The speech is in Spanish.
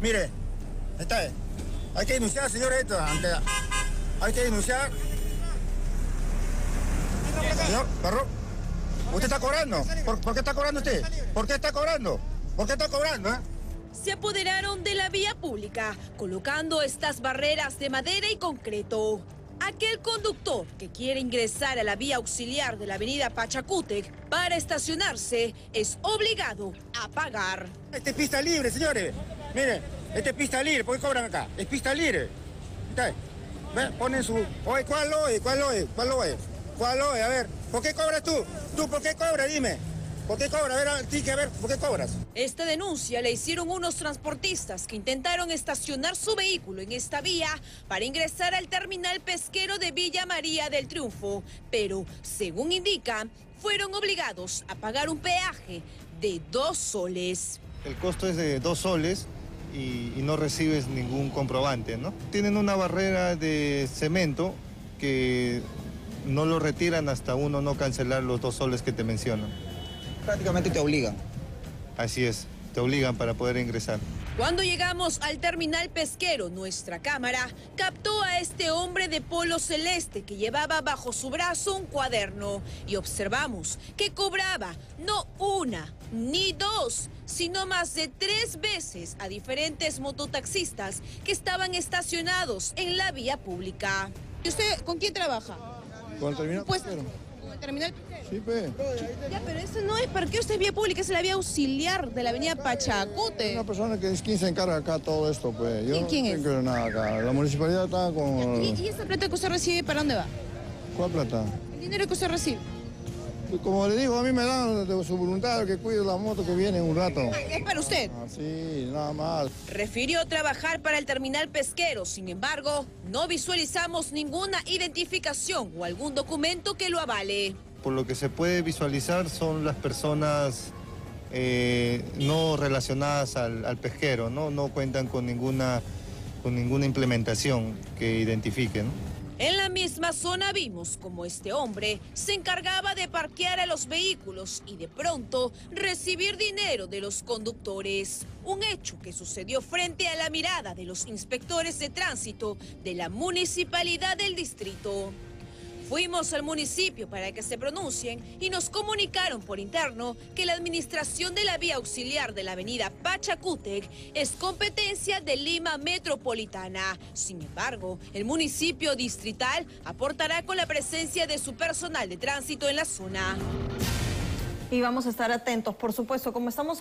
Mire, está, hay que denunciar, señor, esto, hay que denunciar. Señor, perro, ¿usted está cobrando? ¿Por, por qué está cobrando usted? ¿Por qué está cobrando? ¿Por qué está cobrando, eh? Se apoderaron de la vía pública, colocando estas barreras de madera y concreto. Aquel conductor que quiere ingresar a la vía auxiliar de la avenida Pachacútec para estacionarse es obligado a pagar. Este es pista libre, señores. Mire, este es pista libre. ¿Por qué cobran acá? Es pista libre. Ponen su... Oye, ¿cuál lo es? ¿Cuál lo es? ¿Cuál lo es? ¿Cuál lo es? A ver, ¿por qué cobras tú? ¿Tú por qué cobras? Dime. ¿Por qué cobras? A ver, a ti que a ver, ¿por qué cobras? Esta denuncia la hicieron unos transportistas que intentaron estacionar su vehículo en esta vía para ingresar al terminal pesquero de Villa María del Triunfo, pero, según indican, fueron obligados a pagar un peaje de dos soles. El costo es de dos soles y, y no recibes ningún comprobante, ¿no? Tienen una barrera de cemento que no lo retiran hasta uno no cancelar los dos soles que te mencionan. Prácticamente te obligan. Así es, te obligan para poder ingresar. Cuando llegamos al terminal pesquero, nuestra cámara captó a este hombre de polo celeste que llevaba bajo su brazo un cuaderno y observamos que cobraba no una ni dos, sino más de tres veces a diferentes mototaxistas que estaban estacionados en la vía pública. ¿Y usted con quién trabaja? Con el terminal Pues, el terminal. Sí, pe. Ya, pero eso no es parqueo, usted es vía pública, es la vía auxiliar de la avenida Pachacute. Una persona que es quien se encarga acá todo esto, pues. Yo ¿Y quién no es? tengo nada acá. La municipalidad está con... ¿Y, y esa plata que usted recibe para dónde va? ¿Cuál plata? El dinero que usted recibe. Como le digo, a mí me dan de su voluntad que cuide la moto que viene un rato. Es para usted. Así, nada más. Refirió trabajar para el terminal pesquero, sin embargo, no visualizamos ninguna identificación o algún documento que lo avale. Por lo que se puede visualizar son las personas eh, no relacionadas al, al pesquero, ¿no? no cuentan con ninguna, con ninguna implementación que identifique. ¿no? En la misma zona vimos como este hombre se encargaba de parquear a los vehículos y de pronto recibir dinero de los conductores. Un hecho que sucedió frente a la mirada de los inspectores de tránsito de la municipalidad del distrito. Fuimos al municipio para que se pronuncien y nos comunicaron por interno que la administración de la vía auxiliar de la avenida Pachacútec es competencia de Lima Metropolitana. Sin embargo, el municipio distrital aportará con la presencia de su personal de tránsito en la zona. Y vamos a estar atentos, por supuesto, como estamos